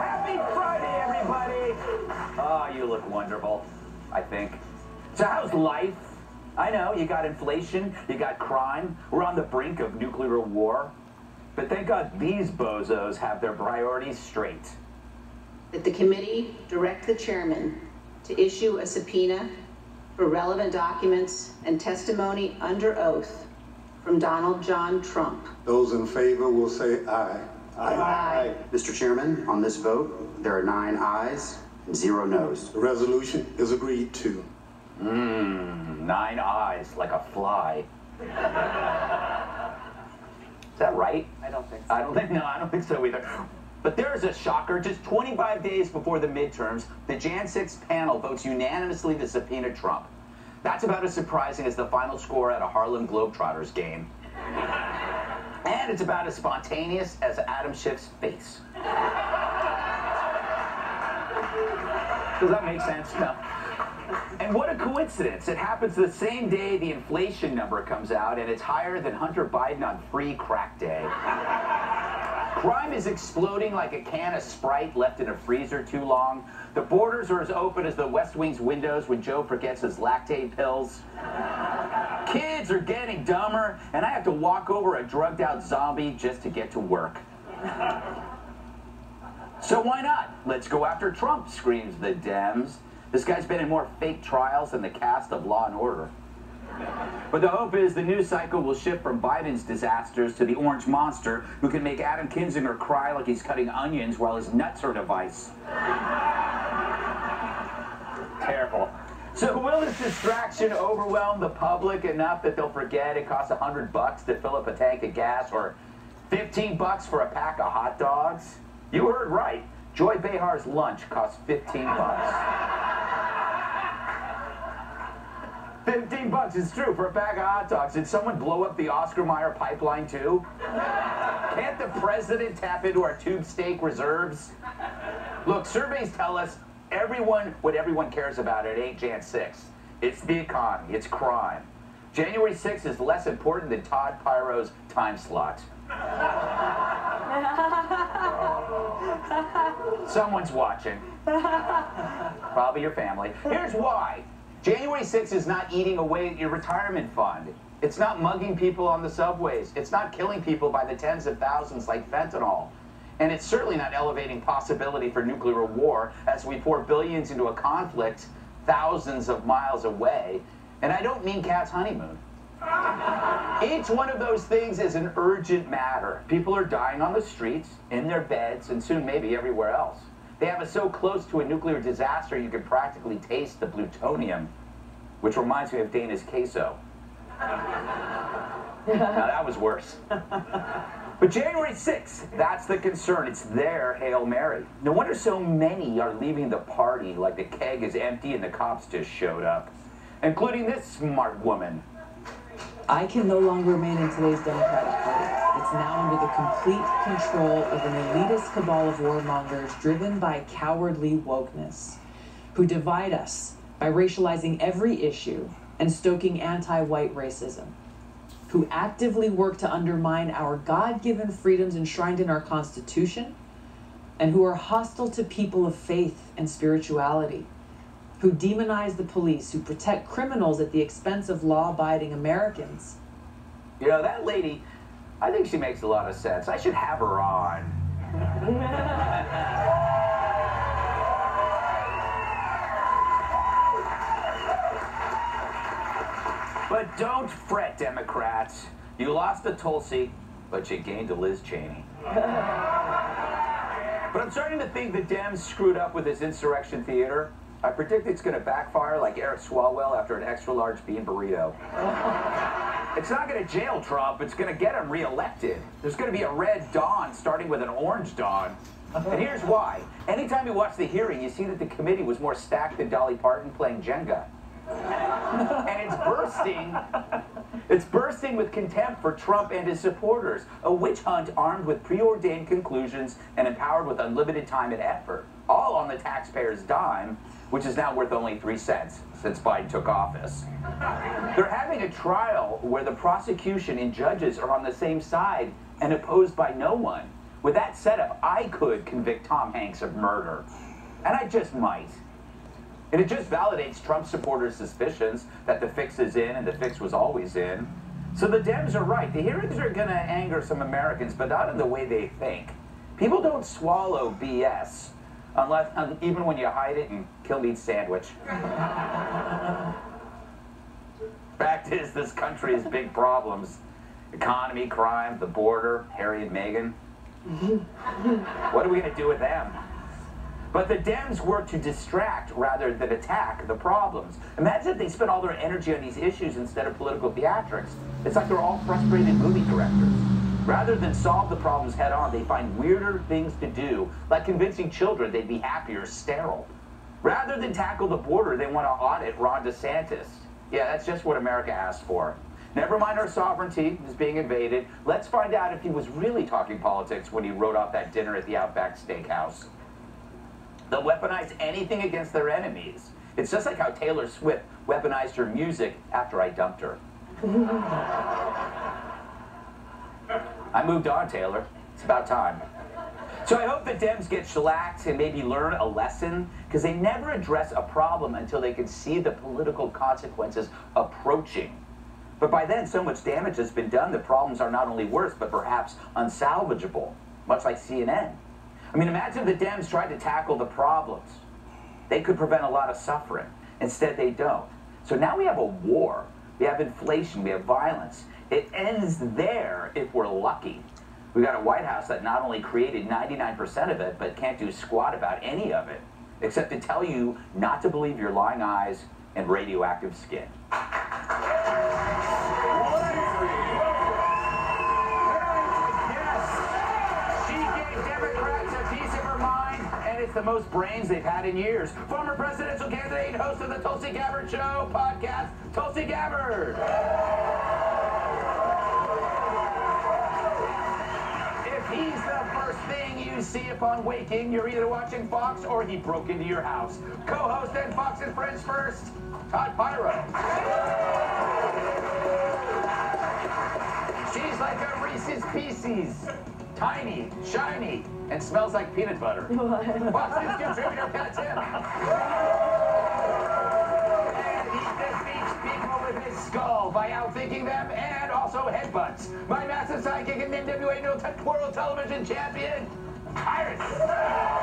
Happy Friday, everybody! Oh, you look wonderful, I think. So, how's life? I know, you got inflation, you got crime, we're on the brink of nuclear war. But thank God these bozos have their priorities straight. that the committee direct the chairman to issue a subpoena for relevant documents and testimony under oath from Donald John Trump. Those in favor will say aye. Aye. aye. Mr. Chairman, on this vote, there are nine ayes and zero noes. The resolution is agreed to. Mmm, nine eyes like a fly. Is that right? I don't think so. I don't think, no, I don't think so either. But there's a shocker. Just 25 days before the midterms, the Jan 6 panel votes unanimously to subpoena Trump. That's about as surprising as the final score at a Harlem Globetrotters game. And it's about as spontaneous as Adam Schiff's face. Does that make sense? No. And what a coincidence. It happens the same day the inflation number comes out, and it's higher than Hunter Biden on free crack day. Crime is exploding like a can of Sprite left in a freezer too long. The borders are as open as the West Wing's windows when Joe forgets his Lactaid pills. Kids are getting dumber, and I have to walk over a drugged out zombie just to get to work. So why not? Let's go after Trump, screams the Dems. This guy's been in more fake trials than the cast of Law and Order. But the hope is the news cycle will shift from Biden's disasters to the orange monster who can make Adam Kinzinger cry like he's cutting onions while his nuts are a. Terrible. So will this distraction overwhelm the public enough that they'll forget it costs a hundred bucks to fill up a tank of gas or 15 bucks for a pack of hot dogs? You heard right. Joy Behar's lunch costs 15 bucks. 15 bucks, it's true, for a pack of hot dogs. Did someone blow up the Oscar Mayer pipeline too? Can't the president tap into our tube steak reserves? Look, surveys tell us everyone, what everyone cares about at 8 Jan 6. It's the economy, it's crime. January 6th is less important than Todd Piro's time slot. Someone's watching. Probably your family. Here's why. January 6th is not eating away at your retirement fund. It's not mugging people on the subways. It's not killing people by the tens of thousands like fentanyl. And it's certainly not elevating possibility for nuclear war as we pour billions into a conflict thousands of miles away. And I don't mean Kat's honeymoon. Each one of those things is an urgent matter. People are dying on the streets, in their beds, and soon maybe everywhere else. They have us so close to a nuclear disaster you can practically taste the plutonium, which reminds me of Dana's queso. now that was worse. But January 6th, that's the concern. It's their Hail Mary. No wonder so many are leaving the party like the keg is empty and the cops just showed up, including this smart woman. I can no longer remain in today's Democratic Party. Now under the complete control of an elitist cabal of warmongers driven by cowardly wokeness, who divide us by racializing every issue and stoking anti white racism, who actively work to undermine our God given freedoms enshrined in our Constitution, and who are hostile to people of faith and spirituality who demonize the police, who protect criminals at the expense of law abiding Americans. You know, that lady, I think she makes a lot of sense. I should have her on. but don't fret, Democrats. You lost to Tulsi, but you gained to Liz Cheney. But I'm starting to think the Dems screwed up with this insurrection theater. I predict it's going to backfire like Eric Swalwell after an extra large bean burrito. It's not going to jail Trump, it's going to get him reelected. There's going to be a red dawn starting with an orange dawn. And here's why. Anytime you watch the hearing, you see that the committee was more stacked than Dolly Parton playing Jenga. and it's bursting It's bursting with contempt for Trump and his supporters, a witch hunt armed with preordained conclusions and empowered with unlimited time and effort, all on the taxpayer's dime, which is now worth only three cents since Biden took office. They're having a trial where the prosecution and judges are on the same side and opposed by no one. With that setup, I could convict Tom Hanks of murder. And I just might. And it just validates Trump supporters' suspicions that the fix is in and the fix was always in. So the Dems are right. The hearings are going to anger some Americans, but not in the way they think. People don't swallow BS unless, um, even when you hide it in kill meat sandwich. Fact is, this country has big problems: economy, crime, the border, Harry and Meghan. what are we going to do with them? But the Dems work to distract rather than attack the problems. Imagine if they spent all their energy on these issues instead of political theatrics. It's like they're all frustrated movie directors. Rather than solve the problems head on, they find weirder things to do, like convincing children they'd be happier sterile. Rather than tackle the border, they want to audit Ron DeSantis. Yeah, that's just what America asked for. Never mind our sovereignty is being invaded. Let's find out if he was really talking politics when he wrote off that dinner at the Outback Steakhouse. They'll weaponize anything against their enemies. It's just like how Taylor Swift weaponized her music after I dumped her. I moved on, Taylor. It's about time. So I hope the Dems get shellacked and maybe learn a lesson, because they never address a problem until they can see the political consequences approaching. But by then, so much damage has been done, the problems are not only worse, but perhaps unsalvageable, much like CNN. I mean, imagine the Dems tried to tackle the problems. They could prevent a lot of suffering. Instead, they don't. So now we have a war. We have inflation. We have violence. It ends there if we're lucky. We got a White House that not only created 99% of it, but can't do squat about any of it, except to tell you not to believe your lying eyes and radioactive skin. It's the most brains they've had in years. Former presidential candidate, host of the Tulsi Gabbard Show podcast, Tulsi Gabbard. If he's the first thing you see upon waking, you're either watching Fox or he broke into your house. Co-host and Fox and Friends first, Todd Piro. She's like a Reese's Pieces. Tiny, shiny, and smells like peanut butter. Fox News contributor Kat Timpf. And he defeats people with his skull by outthinking them and also headbutts. My massive sidekick and NWA World Television Champion, Tyrus.